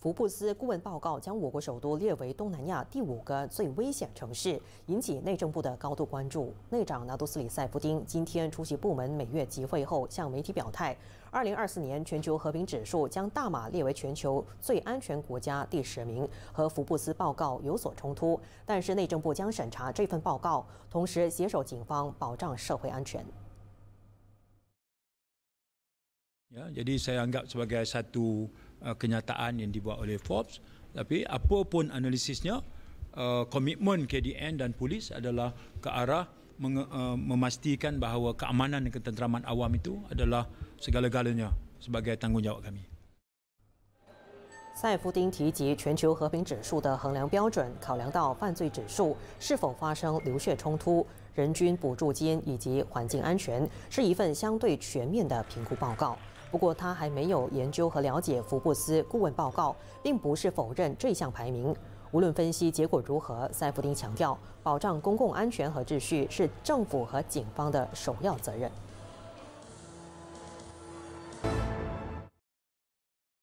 福布斯顾问报告将我国首都列为东南亚第五个最危险城市，引起内政部的高度关注。内长拿杜斯里塞夫丁今天出席部门每月集会后，向媒体表态：，二零二四年全球和平指数将大马列为全球最安全国家第十名，和福布斯报告有所冲突。但是内政部将审查这份报告，同时携手警方保障社会安全。Ya, jadi saya anggap sebagai satu uh, kenyataan yang dibuat oleh Forbes. Tapi apa pun analisisnya, uh, komitmen KDN dan polis adalah ke arah menge, uh, memastikan bahawa keamanan dan ketenteraman awam itu adalah segala-galanya sebagai tanggungjawab kami. 塞夫丁提及全球和平指数的衡量标准，考量到犯罪指数是否发生流血冲突、人均补助金以及环境安全，是一份相对全面的评估报告。 不过，他还没有研究和了解福布斯顾问报告，并不是否认这项排名。无论分析结果如何，塞弗丁强调，保障公共安全和秩序是政府和警方的首要责任。